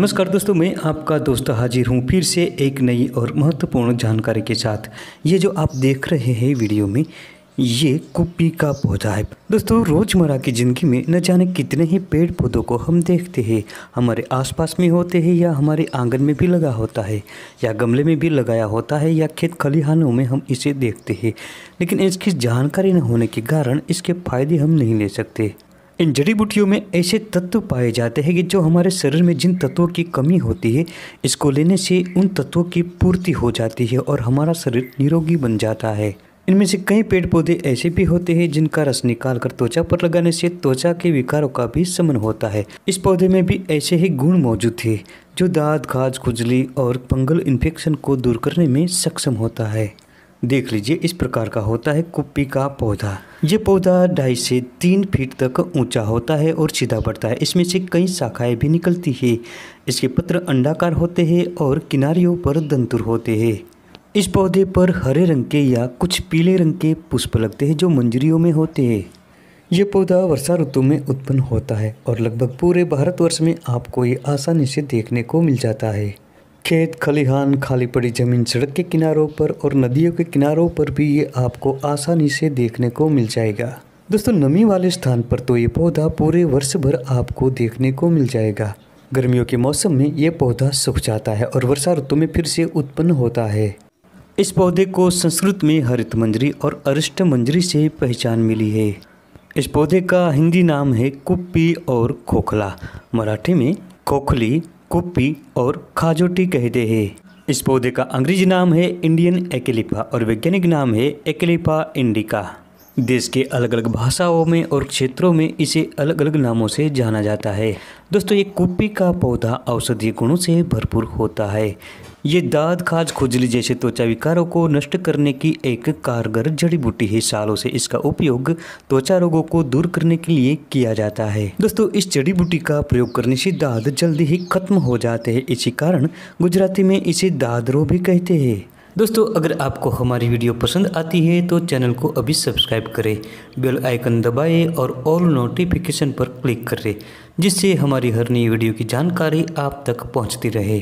नमस्कार दोस्तों, मैं आपका दोस्त हाजिर हूँ फिर से एक नई और महत्वपूर्ण जानकारी के साथ। ये जो आप देख रहे हैं वीडियो में, ये कुप्पी का पौधा है। दोस्तों, रोज़मर्रा की ज़िंदगी में न जाने कितने ही पेड़ पौधों को हम देखते हैं। हमारे आसपास में होते हैं या हमारे आँगन में भी लगा होता है, या गमले में भी लगाया होता है, या खेत खलिहानों में हम इसे देखते हैं। लेकिन इसकी जानकारी न होने के कारण इसके फ़ायदे हम नहीं ले सकते। इन जड़ी बूटियों में ऐसे तत्व पाए जाते हैं कि जो हमारे शरीर में जिन तत्वों की कमी होती है, इसको लेने से उन तत्वों की पूर्ति हो जाती है और हमारा शरीर निरोगी बन जाता है। इनमें से कई पेड़ पौधे ऐसे भी होते हैं जिनका रस निकाल कर त्वचा पर लगाने से त्वचा के विकारों का भी समन होता है। इस पौधे में भी ऐसे ही गुण मौजूद थे, जो दांत खाज खुजली और फंगल इन्फेक्शन को दूर करने में सक्षम होता है। देख लीजिए, इस प्रकार का होता है कुप्पी का पौधा। ये पौधा ढाई से तीन फीट तक ऊँचा होता है और सीधा बढ़ता है। इसमें से कई शाखाएँ भी निकलती है। इसके पत्र अंडाकार होते हैं और किनारियों पर दंतुर होते हैं। इस पौधे पर हरे रंग के या कुछ पीले रंग के पुष्प लगते हैं जो मंजरियों में होते हैं। ये पौधा वर्षा ऋतु में उत्पन्न होता है और लगभग पूरे भारतवर्ष में आपको ये आसानी से देखने को मिल जाता है। खेत, खलिहान, खाली पड़ी ज़मीन, सड़क के किनारों पर और नदियों के किनारों पर भी ये आपको आसानी से देखने को मिल जाएगा। दोस्तों, नमी वाले स्थान पर तो ये पौधा पूरे वर्ष भर आपको देखने को मिल जाएगा। गर्मियों के मौसम में ये पौधा सूख जाता है और वर्षा ऋतु में फिर से उत्पन्न होता है। इस पौधे को संस्कृत में हरित मंजरी और अरिष्ट मंजरी से पहचान मिली है। इस पौधे का हिंदी नाम है कुप्पी और खोखला। मराठी में खोखली कुप्पी और खाजोटी कहते हैं। इस पौधे का अंग्रेज़ी नाम है इंडियन एकेलिपा और वैज्ञानिक नाम है एकेलिपा इंडिका। देश के अलग अलग भाषाओं में और क्षेत्रों में इसे अलग अलग नामों से जाना जाता है। दोस्तों, ये कुप्पी का पौधा औषधीय गुणों से भरपूर होता है। ये दाद खाज खुजली जैसे त्वचा विकारों को नष्ट करने की एक कारगर जड़ी बूटी है। सालों से इसका उपयोग त्वचा रोगों को दूर करने के लिए किया जाता है। दोस्तों, इस जड़ी बूटी का प्रयोग करने से दाद जल्दी ही खत्म हो जाते हैं। इसी कारण गुजराती में इसे दादरो भी कहते हैं। दोस्तों, अगर आपको हमारी वीडियो पसंद आती है तो चैनल को अभी सब्सक्राइब करें, बेल आइकन दबाएँ और ऑल नोटिफिकेशन पर क्लिक करें, जिससे हमारी हर नई वीडियो की जानकारी आप तक पहुँचती रहे।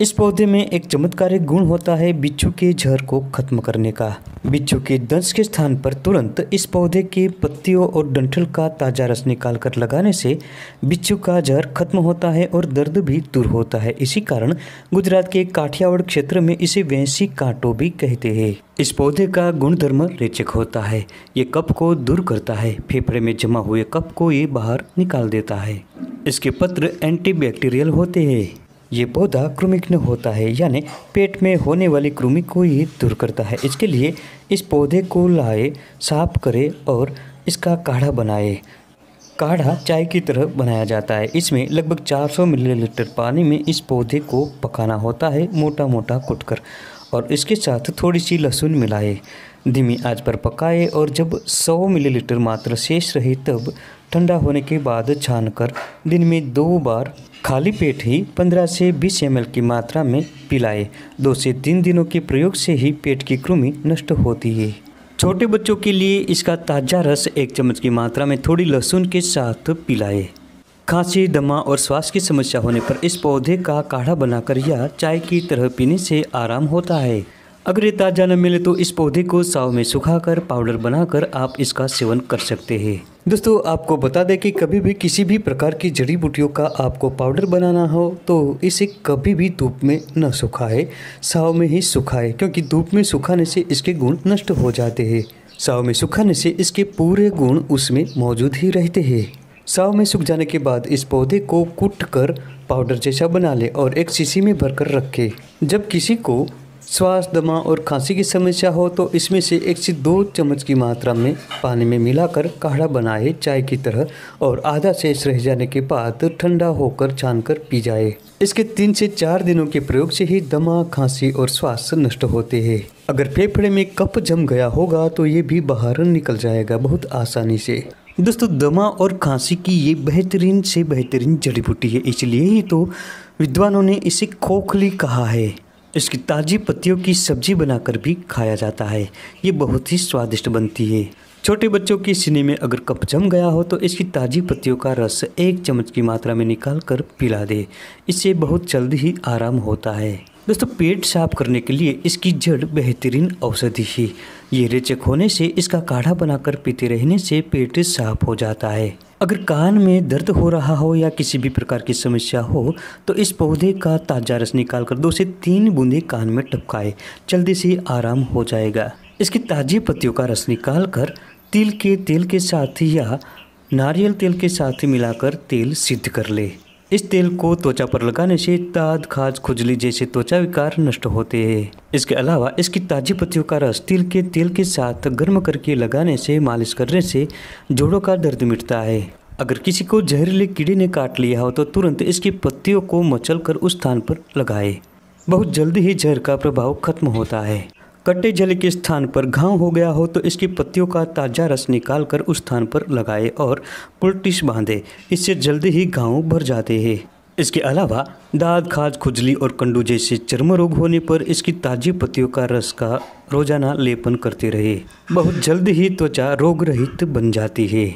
इस पौधे में एक चमत्कारिक गुण होता है बिच्छू के जहर को खत्म करने का। बिच्छू के दंश के स्थान पर तुरंत इस पौधे के पत्तियों और डंठल का ताज़ा रस निकाल कर लगाने से बिच्छू का जहर खत्म होता है और दर्द भी दूर होता है। इसी कारण गुजरात के काठियावाड़ क्षेत्र में इसे वैंसी कांटो भी कहते हैं। इस पौधे का गुणधर्म रेचक होता है। ये कप को दूर करता है। फेफड़े में जमा हुए कप को ये बाहर निकाल देता है। इसके पत्र एंटीबैक्टीरियल होते हैं। ये पौधा कृमिघ्न होता है, यानी पेट में होने वाली कृमि को ही दूर करता है। इसके लिए इस पौधे को लाए, साफ़ करें और इसका काढ़ा बनाए। काढ़ा चाय की तरह बनाया जाता है। इसमें लगभग 400 मिलीलीटर पानी में इस पौधे को पकाना होता है मोटा मोटा कुटकर। और इसके साथ थोड़ी सी लहसुन मिलाए। धीमी आँच पर पकाए और जब 100 मिलीलीटर मात्र शेष रहे, तब ठंडा होने के बाद छानकर दिन में दो बार खाली पेट ही 15 से 20 एम की मात्रा में पिलाए। दो से तीन दिनों के प्रयोग से ही पेट की कृमि नष्ट होती है। छोटे बच्चों के लिए इसका ताज़ा रस एक चम्मच की मात्रा में थोड़ी लहसुन के साथ पिलाए। खांसी, दमा और श्वास की समस्या होने पर इस पौधे का काढ़ा बनाकर या चाय की तरह पीने से आराम होता है। अगर ये ताज़ा न मिले तो इस पौधे को साव में सुखाकर, पाउडर बनाकर आप इसका सेवन कर सकते हैं। दोस्तों, आपको बता दें कि कभी भी किसी भी प्रकार की जड़ी बूटियों का आपको पाउडर बनाना हो तो इसे कभी भी धूप में न सुखाए। साव में ही सुखाए, क्योंकि धूप में सुखाने से इसके गुण नष्ट हो जाते हैं। साव में सुखाने से इसके पूरे गुण उसमें मौजूद ही रहते हैं। साव में सूख जाने के बाद इस पौधे को कुट कर पाउडर जैसा बना ले और एक शीशी में भरकर रखे। जब किसी को श्वास, दमा और खांसी की समस्या हो तो इसमें से एक से दो चम्मच की मात्रा में पानी में मिलाकर काढ़ा बनाए, चाय की तरह और आधा शेष रह जाने के बाद ठंडा होकर छान कर पी जाए। इसके तीन से चार दिनों के प्रयोग से ही दमा, खांसी और श्वास नष्ट होते हैं। अगर फेफड़े में कप जम गया होगा तो ये भी बाहर निकल जाएगा बहुत आसानी से। दोस्तों, दमा और खांसी की ये बेहतरीन से बेहतरीन जड़ी बूटी है, इसलिए ही तो विद्वानों ने इसे खोखली कहा है। इसकी ताज़ी पत्तियों की सब्ज़ी बनाकर भी खाया जाता है। ये बहुत ही स्वादिष्ट बनती है। छोटे बच्चों के सीने में अगर कप जम गया हो तो इसकी ताज़ी पत्तियों का रस एक चम्मच की मात्रा में निकाल कर पिला दे। इससे बहुत जल्द ही आराम होता है। दोस्तों, पेट साफ़ करने के लिए इसकी जड़ बेहतरीन औषधि है। ये रेचक होने से इसका काढ़ा बनाकर पीते रहने से पेट साफ़ हो जाता है। अगर कान में दर्द हो रहा हो या किसी भी प्रकार की समस्या हो तो इस पौधे का ताज़ा रस निकाल कर दो से तीन बूंदे कान में टपकाए। जल्दी से आराम हो जाएगा। इसकी ताज़ी पत्तियों का रस निकाल कर तिल के तेल के साथ या नारियल तेल के साथ मिलाकर तेल सिद्ध कर ले। इस तेल को त्वचा पर लगाने से दाद खाज खुजली जैसे त्वचा विकार नष्ट होते हैं। इसके अलावा इसकी ताजी पत्तियों का रस तिल के तेल के साथ गर्म करके लगाने से, मालिश करने से जोड़ों का दर्द मिटता है। अगर किसी को जहरीले कीड़े ने काट लिया हो तो तुरंत इसकी पत्तियों को मचल कर उस स्थान पर लगाए। बहुत जल्दी ही जहर का प्रभाव खत्म होता है। कट्टे जल के स्थान पर घाव हो गया हो तो इसकी पत्तियों का ताज़ा रस निकाल कर उस स्थान पर लगाए और पुलटिस बांधे। इससे जल्दी ही घाव भर जाते हैं। इसके अलावा दाद खाज खुजली और कंडू जैसे चर्म रोग होने पर इसकी ताज़ी पत्तियों का रस का रोज़ाना लेपन करते रहे। बहुत जल्द ही त्वचा रोग रहित बन जाती है।